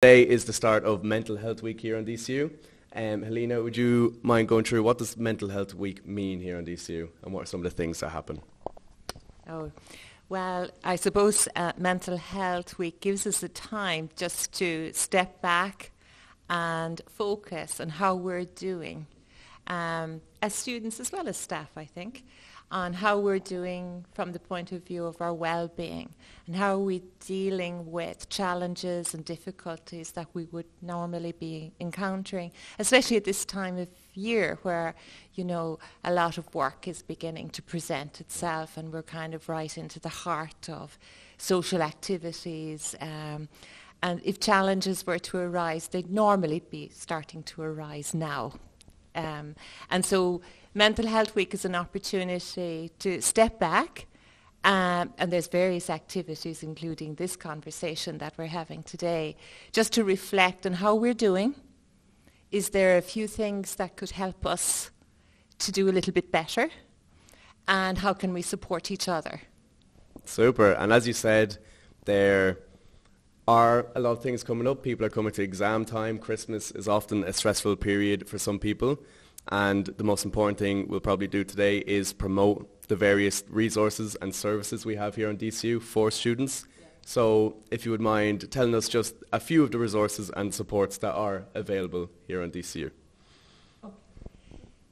Today is the start of Mental Health Week here on DCU. Um, Helena, would you mind going through what does Mental Health Week mean here on DCU and what are some of the things that happen? Oh, well, I suppose uh, Mental Health Week gives us the time just to step back and focus on how we're doing um, as students as well as staff, I think on how we're doing from the point of view of our well-being and how are we dealing with challenges and difficulties that we would normally be encountering, especially at this time of year where, you know, a lot of work is beginning to present itself and we're kind of right into the heart of social activities. Um, and if challenges were to arise, they'd normally be starting to arise now. Um, and so Mental Health Week is an opportunity to step back, um, and there's various activities, including this conversation that we're having today, just to reflect on how we're doing. Is there a few things that could help us to do a little bit better? And how can we support each other? Super. And as you said, there are a lot of things coming up. People are coming to exam time. Christmas is often a stressful period for some people. And the most important thing we'll probably do today is promote the various resources and services we have here on DCU for students. So if you would mind telling us just a few of the resources and supports that are available here on DCU.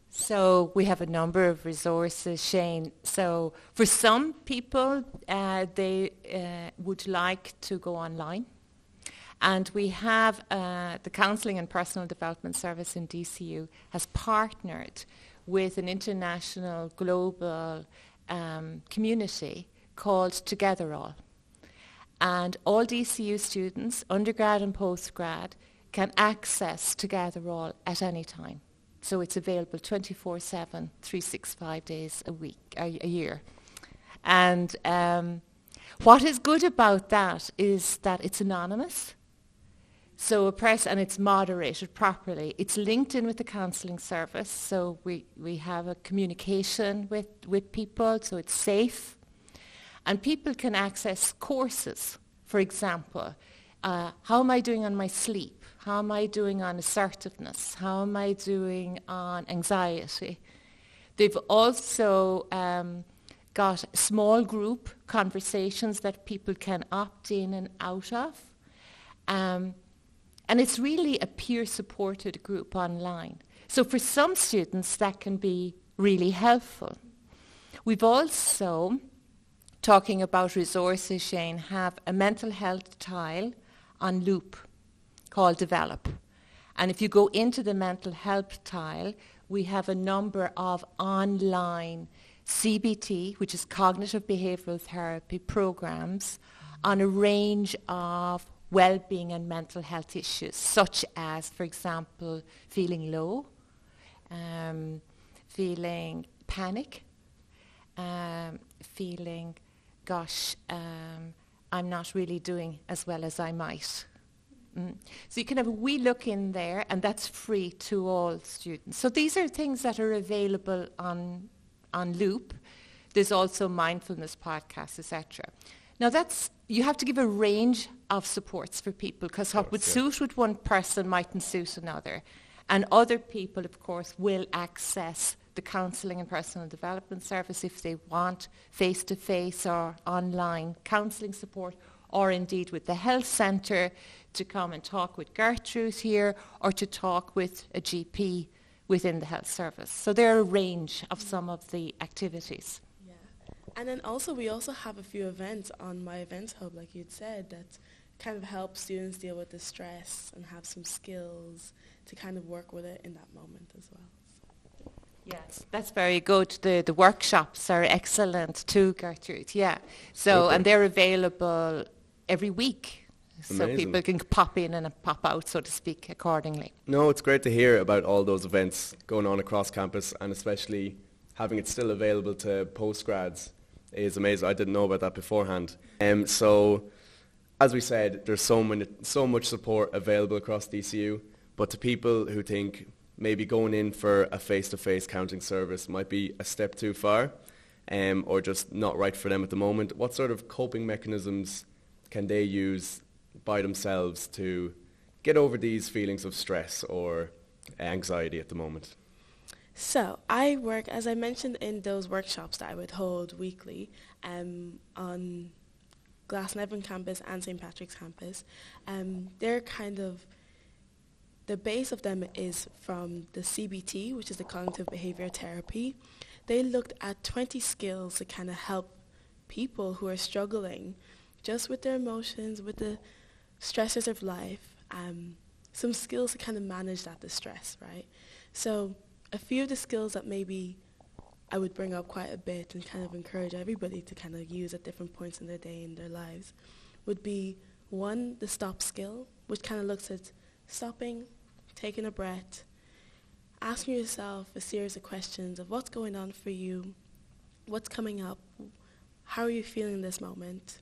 So we have a number of resources, Shane. So for some people, uh, they uh, would like to go online and we have uh, the Counselling and Personal Development Service in DCU has partnered with an international global um, community called Together All. And all DCU students, undergrad and postgrad, can access Together All at any time. So it's available 24-7, 365 days a week, a, a year. And um, what is good about that is that it's anonymous. So a press, and it's moderated properly. It's linked in with the counselling service, so we, we have a communication with, with people, so it's safe. And people can access courses, for example. Uh, how am I doing on my sleep? How am I doing on assertiveness? How am I doing on anxiety? They've also um, got small group conversations that people can opt in and out of. Um, and it's really a peer-supported group online. So for some students, that can be really helpful. We've also, talking about resources, Shane, have a mental health tile on Loop called Develop. And if you go into the mental health tile, we have a number of online CBT, which is cognitive behavioral therapy programs, on a range of well-being and mental health issues, such as, for example, feeling low, um, feeling panic, um, feeling, gosh, um, I'm not really doing as well as I might. Mm. So you can have a wee look in there, and that's free to all students. So these are things that are available on on Loop. There's also mindfulness podcasts, etc. Now that's you have to give a range of supports for people because what would yeah. suit with one person mightn't suit another. And other people, of course, will access the counselling and personal development service if they want face-to-face or online counselling support or indeed with the health centre to come and talk with Gertrude here or to talk with a GP within the health service. So there are a range of some of the activities. And then also we also have a few events on my events hub, like you'd said, that kind of help students deal with the stress and have some skills to kind of work with it in that moment as well. Yes, that's very good. The the workshops are excellent too, Gertrude. Yeah. So and they're available every week. Amazing. So people can pop in and pop out, so to speak, accordingly. No, it's great to hear about all those events going on across campus and especially having it still available to postgrads is amazing. I didn't know about that beforehand. Um, so, as we said, there's so many, so much support available across DCU. But to people who think maybe going in for a face-to-face counting service might be a step too far, um, or just not right for them at the moment, what sort of coping mechanisms can they use by themselves to get over these feelings of stress or anxiety at the moment? So I work, as I mentioned, in those workshops that I would hold weekly um, on Glasnevin campus and St. Patrick's campus. Um, they're kind of, the base of them is from the CBT, which is the cognitive behavior therapy. They looked at 20 skills to kind of help people who are struggling just with their emotions, with the stressors of life, um, some skills to kind of manage that distress, right? So a few of the skills that maybe I would bring up quite a bit and kind of encourage everybody to kind of use at different points in their day in their lives would be one, the stop skill, which kind of looks at stopping, taking a breath, asking yourself a series of questions of what's going on for you, what's coming up, how are you feeling in this moment.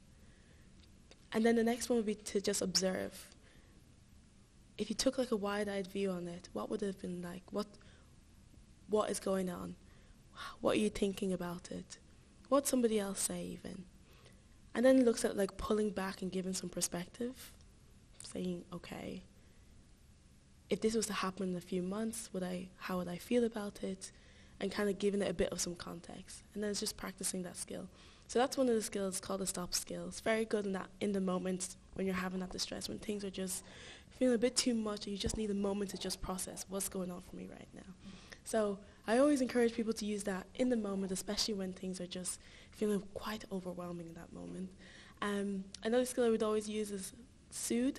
And then the next one would be to just observe. If you took like a wide-eyed view on it, what would it have been like? What what is going on? What are you thinking about it? What would somebody else say even? And then looks at like pulling back and giving some perspective, saying, okay, if this was to happen in a few months, would I, how would I feel about it? And kind of giving it a bit of some context. And then it's just practicing that skill. So that's one of the skills called the stop skill. It's very good in that in the moment when you're having that distress, when things are just feeling a bit too much and you just need a moment to just process what's going on for me right now. So I always encourage people to use that in the moment, especially when things are just feeling quite overwhelming in that moment. Um, another skill I would always use is soothe.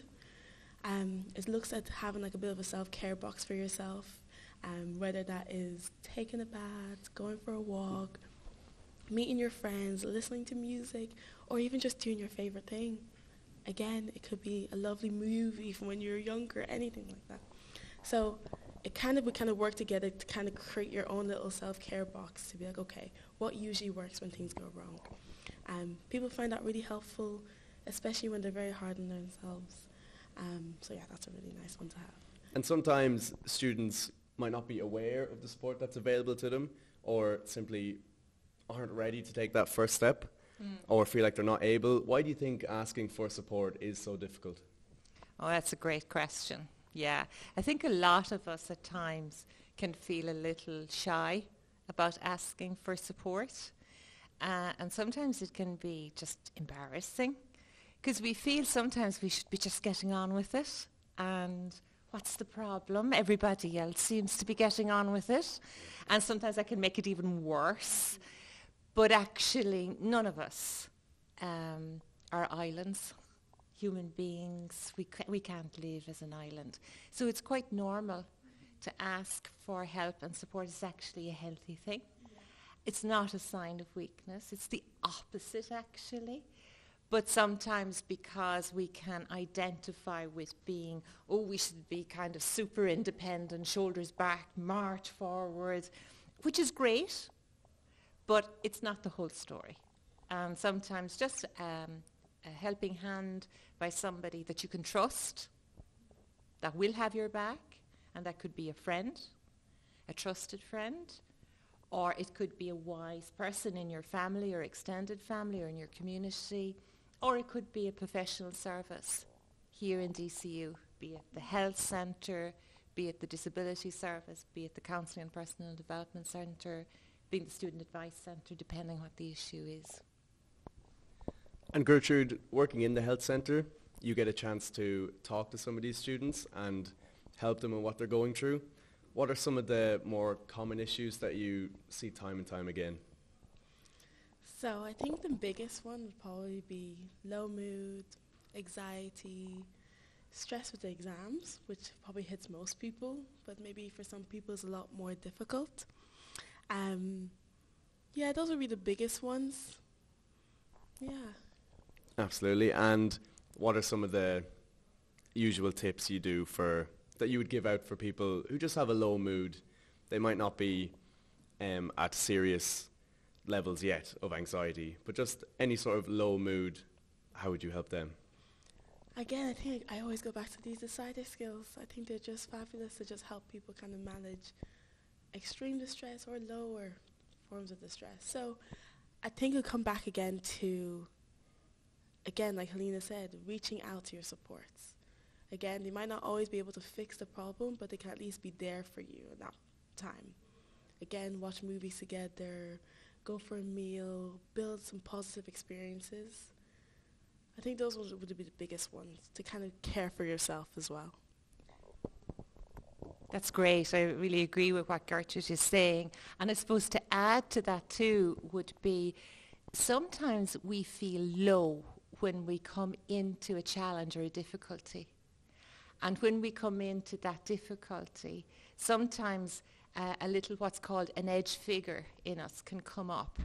Um, it looks at having like a bit of a self-care box for yourself, um, whether that is taking a bath, going for a walk, meeting your friends, listening to music, or even just doing your favorite thing. Again, it could be a lovely movie from when you were younger, anything like that. So it kind of we kind of work together to kind of create your own little self-care box to be like, okay, what usually works when things go wrong? Um, people find that really helpful, especially when they're very hard on themselves. Um, so yeah, that's a really nice one to have. And sometimes students might not be aware of the support that's available to them or simply aren't ready to take that first step mm. or feel like they're not able. Why do you think asking for support is so difficult? Oh, that's a great question. Yeah, I think a lot of us at times can feel a little shy about asking for support. Uh, and sometimes it can be just embarrassing because we feel sometimes we should be just getting on with it. And what's the problem? Everybody else seems to be getting on with it. And sometimes I can make it even worse. But actually, none of us um, are islands human beings, we, ca- we can't live as an island. So it's quite normal to ask for help and support is actually a healthy thing. It's not a sign of weakness. It's the opposite, actually. But sometimes because we can identify with being, oh, we should be kind of super independent, shoulders back, march forward, which is great, but it's not the whole story. And sometimes just um, a helping hand by somebody that you can trust, that will have your back, and that could be a friend, a trusted friend, or it could be a wise person in your family or extended family or in your community, or it could be a professional service here in DCU, be it the health centre, be it the disability service, be it the counselling and personal development centre, be it the student advice centre, depending what the issue is. And Gertrude, working in the health centre, you get a chance to talk to some of these students and help them in what they're going through. What are some of the more common issues that you see time and time again? So I think the biggest one would probably be low mood, anxiety, stress with the exams, which probably hits most people, but maybe for some people it's a lot more difficult. Um, yeah, those would be the biggest ones. Yeah. Absolutely. And what are some of the usual tips you do for that you would give out for people who just have a low mood? They might not be um, at serious levels yet of anxiety, but just any sort of low mood, how would you help them? Again, I think I always go back to these decider skills. I think they're just fabulous to just help people kind of manage extreme distress or lower forms of distress. So I think it'll come back again to again, like Helena said, reaching out to your supports. again, they might not always be able to fix the problem, but they can at least be there for you in that time. Again, watch movies together, go for a meal, build some positive experiences. I think those would, would be the biggest ones, to kind of care for yourself as well. That's great. I really agree with what Gertrude is saying. And I suppose to add to that too would be sometimes we feel low when we come into a challenge or a difficulty. And when we come into that difficulty, sometimes uh, a little what's called an edge figure in us can come up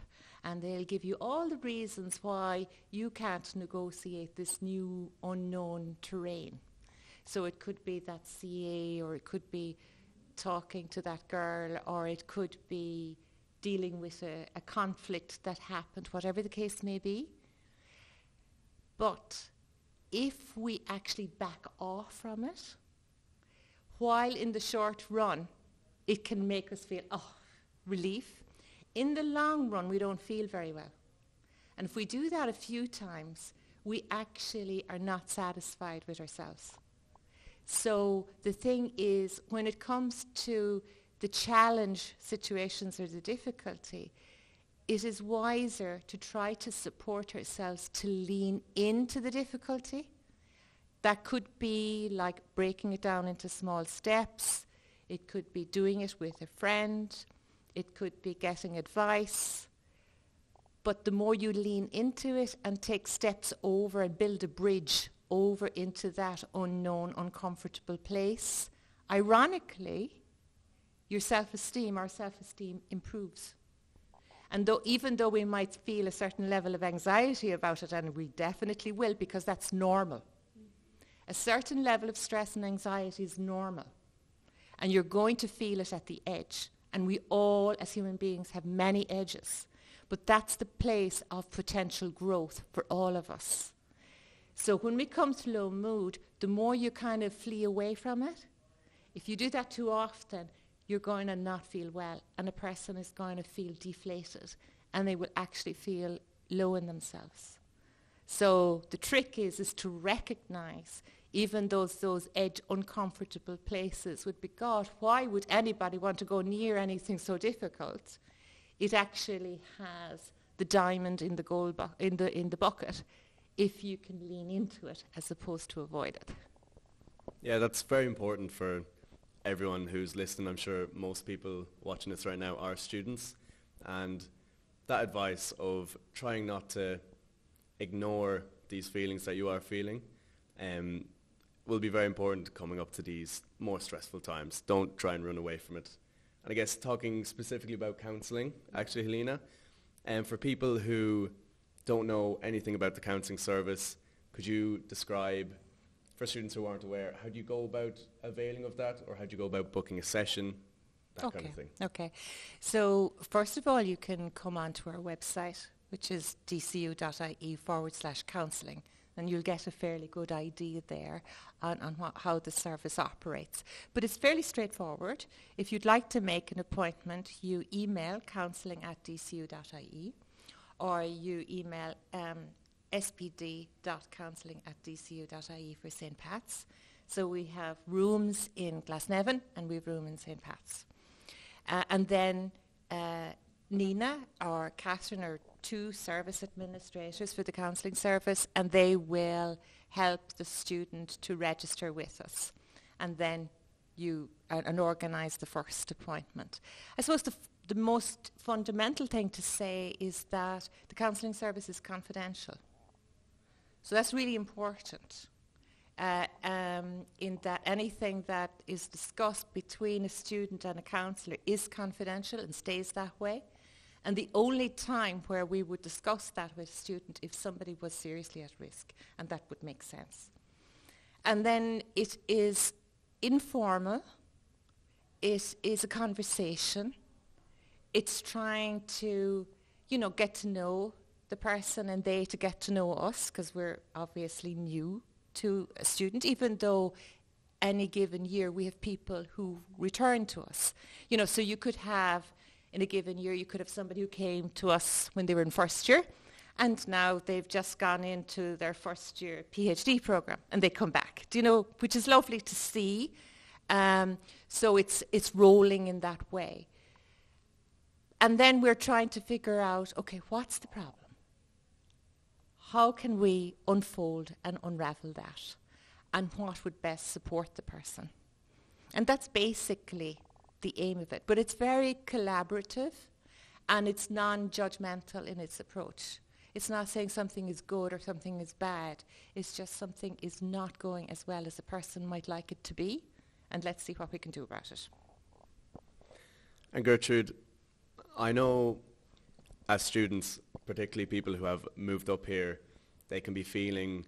and they'll give you all the reasons why you can't negotiate this new unknown terrain. So it could be that CA or it could be talking to that girl or it could be dealing with a, a conflict that happened, whatever the case may be. But if we actually back off from it, while in the short run it can make us feel, oh, relief, in the long run we don't feel very well. And if we do that a few times, we actually are not satisfied with ourselves. So the thing is, when it comes to the challenge situations or the difficulty, it is wiser to try to support ourselves to lean into the difficulty. That could be like breaking it down into small steps. It could be doing it with a friend. It could be getting advice. But the more you lean into it and take steps over and build a bridge over into that unknown, uncomfortable place, ironically, your self-esteem, our self-esteem improves. And though, even though we might feel a certain level of anxiety about it, and we definitely will because that's normal, a certain level of stress and anxiety is normal. And you're going to feel it at the edge. And we all, as human beings, have many edges. But that's the place of potential growth for all of us. So when we come to low mood, the more you kind of flee away from it, if you do that too often, you're going to not feel well, and a person is going to feel deflated, and they will actually feel low in themselves. So the trick is is to recognize even those those edge uncomfortable places would be God, why would anybody want to go near anything so difficult? It actually has the diamond in the gold bu- in the in the bucket if you can lean into it as opposed to avoid it. Yeah, that's very important for everyone who's listening. I'm sure most people watching this right now are students. And that advice of trying not to ignore these feelings that you are feeling um, will be very important coming up to these more stressful times. Don't try and run away from it. And I guess talking specifically about counselling, actually, Helena, and um, for people who don't know anything about the counselling service, could you describe, for students who aren't aware, how do you go about availing of that, or how do you go about booking a session, that okay. kind of thing? Okay. So first of all, you can come onto our website, which is dcu.ie forward slash counselling, and you'll get a fairly good idea there on, on what, how the service operates. But it's fairly straightforward. If you'd like to make an appointment, you email counselling at dcu.ie or you email um, spd.counselling at dcu.ie for St. Pat's. So we have rooms in Glasnevin and we have room in St. Pat's. Uh, and then uh, Nina or Catherine are two service administrators for the counselling service and they will help the student to register with us. And then you uh, and organise the first appointment. I suppose the, f- the most fundamental thing to say is that the counselling service is confidential. So that's really important. Uh, um, in that anything that is discussed between a student and a counsellor is confidential and stays that way. And the only time where we would discuss that with a student if somebody was seriously at risk, and that would make sense. And then it is informal. It is a conversation. It's trying to, you know, get to know the person and they to get to know us because we're obviously new to a student, even though any given year we have people who return to us. You know, so you could have in a given year you could have somebody who came to us when they were in first year and now they've just gone into their first year PhD program and they come back. Do you know, which is lovely to see. Um, so it's, it's rolling in that way. And then we're trying to figure out, okay, what's the problem? How can we unfold and unravel that? And what would best support the person? And that's basically the aim of it. But it's very collaborative and it's non-judgmental in its approach. It's not saying something is good or something is bad. It's just something is not going as well as a person might like it to be, and let's see what we can do about it. And Gertrude, I know as students, particularly people who have moved up here, they can be feeling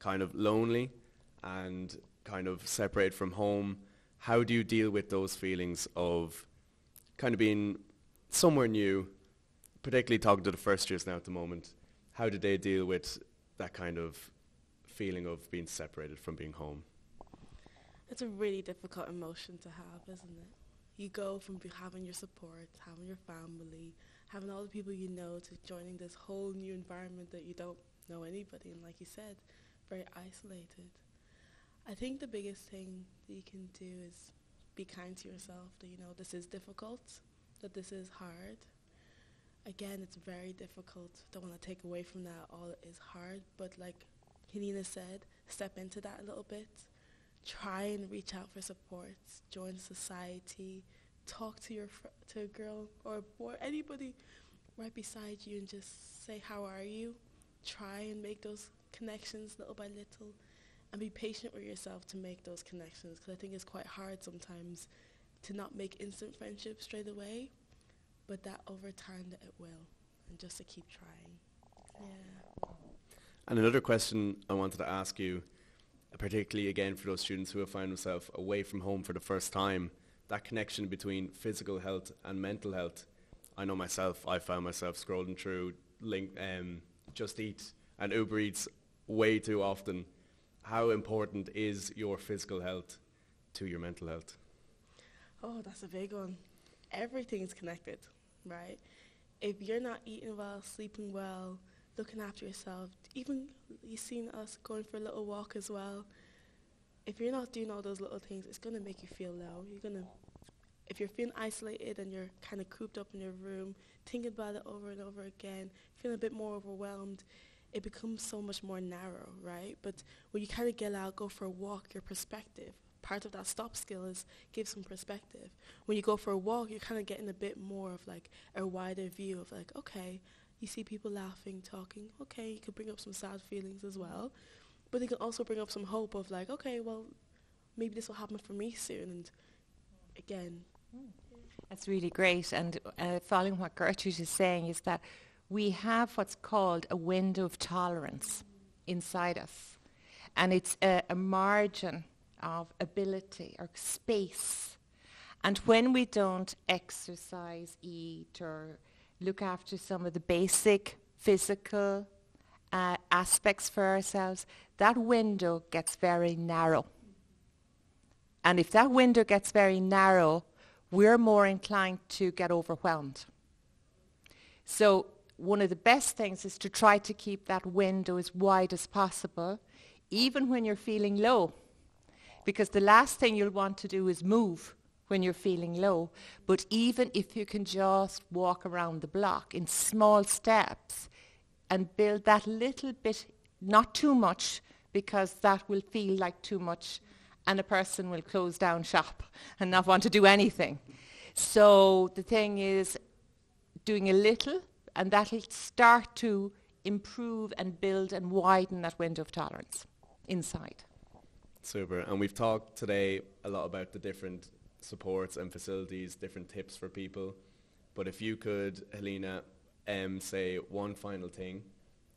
kind of lonely and kind of separated from home. How do you deal with those feelings of kind of being somewhere new, particularly talking to the first years now at the moment, how do they deal with that kind of feeling of being separated from being home? It's a really difficult emotion to have, isn't it? You go from having your support, having your family, having all the people you know to joining this whole new environment that you don't know anybody and like you said, very isolated. I think the biggest thing that you can do is be kind to yourself that you know this is difficult that this is hard. Again, it's very difficult. Don't want to take away from that. All is hard, but like Helena said, step into that a little bit. Try and reach out for support. Join society. Talk to your fr- to a girl or a boy, anybody right beside you, and just say, "How are you?" Try and make those connections little by little, and be patient with yourself to make those connections. Because I think it's quite hard sometimes to not make instant friendships straight away, but that over time that it will, and just to keep trying. Yeah. And another question I wanted to ask you, particularly again for those students who have found themselves away from home for the first time, that connection between physical health and mental health. I know myself, I found myself scrolling through link, um, Just Eat and Uber Eats way too often. How important is your physical health to your mental health? Oh, that's a big one. Everything's connected, right? If you're not eating well, sleeping well, looking after yourself, even you've seen us going for a little walk as well. If you're not doing all those little things, it's going to make you feel low. You're going to, if you're feeling isolated and you're kind of cooped up in your room, thinking about it over and over again, feeling a bit more overwhelmed, it becomes so much more narrow, right? But when you kind of get out, go for a walk, your perspective, part of that stop skill is give some perspective. When you go for a walk, you're kind of getting a bit more of like a wider view of like, okay, you see people laughing, talking, okay, you could bring up some sad feelings as well. But it can also bring up some hope of like, okay, well, maybe this will happen for me soon. And again. That's really great. And uh, following what Gertrude is saying is that we have what's called a window of tolerance inside us. And it's a, a margin of ability or space. And when we don't exercise, eat, or look after some of the basic physical uh, aspects for ourselves, that window gets very narrow. And if that window gets very narrow, we're more inclined to get overwhelmed. So one of the best things is to try to keep that window as wide as possible, even when you're feeling low because the last thing you'll want to do is move when you're feeling low. But even if you can just walk around the block in small steps and build that little bit, not too much, because that will feel like too much and a person will close down shop and not want to do anything. So the thing is doing a little and that'll start to improve and build and widen that window of tolerance inside. Super. And we've talked today a lot about the different supports and facilities, different tips for people. But if you could, Helena, um, say one final thing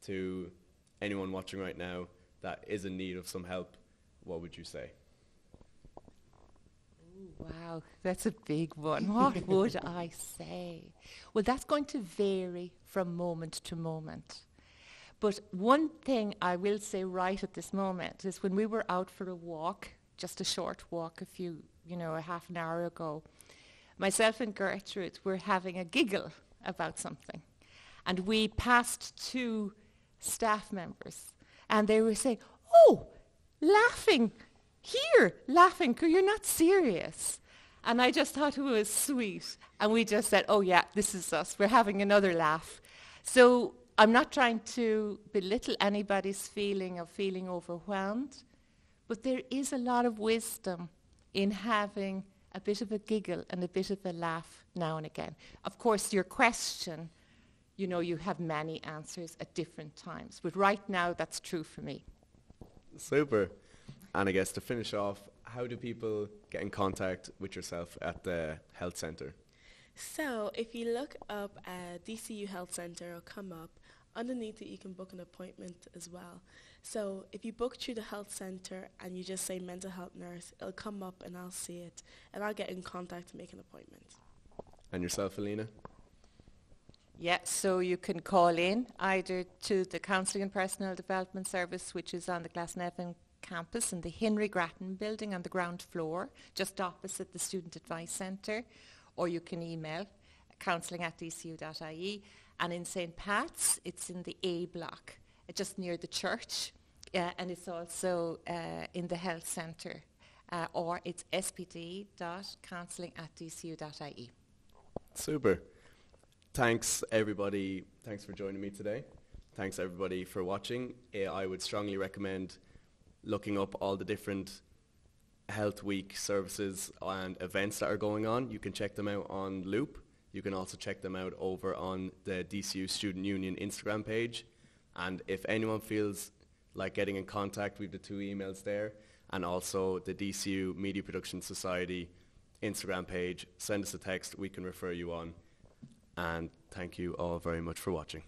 to anyone watching right now that is in need of some help, what would you say? Wow, that's a big one. What would I say? Well, that's going to vary from moment to moment. But one thing I will say right at this moment is when we were out for a walk, just a short walk a few, you know, a half an hour ago, myself and Gertrude were having a giggle about something. And we passed two staff members and they were saying, oh, laughing here, laughing, because you're not serious. And I just thought it was sweet. And we just said, oh yeah, this is us. We're having another laugh. So I'm not trying to belittle anybody's feeling of feeling overwhelmed, but there is a lot of wisdom in having a bit of a giggle and a bit of a laugh now and again. Of course, your question, you know, you have many answers at different times, but right now that's true for me. Super. And I guess to finish off, how do people get in contact with yourself at the health centre? So if you look up uh, DCU Health Centre, it'll come up. Underneath it, you can book an appointment as well. So if you book through the health centre and you just say mental health nurse, it'll come up and I'll see it. And I'll get in contact to make an appointment. And yourself, Helena? Yeah, so you can call in either to the Counselling and Personal Development Service, which is on the Glasnevin campus in the Henry Grattan building on the ground floor, just opposite the Student Advice Centre, or you can email counselling at dcu.ie. And in St. Pat's, it's in the A block, uh, just near the church, uh, and it's also uh, in the health centre, uh, or it's spd.counselling at dcu.ie. Super. Thanks, everybody. Thanks for joining me today. Thanks, everybody, for watching. Uh, I would strongly recommend looking up all the different Health Week services and events that are going on. You can check them out on Loop. You can also check them out over on the DCU Student Union Instagram page. And if anyone feels like getting in contact, we have the two emails there, and also the DCU Media Production Society Instagram page. Send us a text. We can refer you on. And thank you all very much for watching.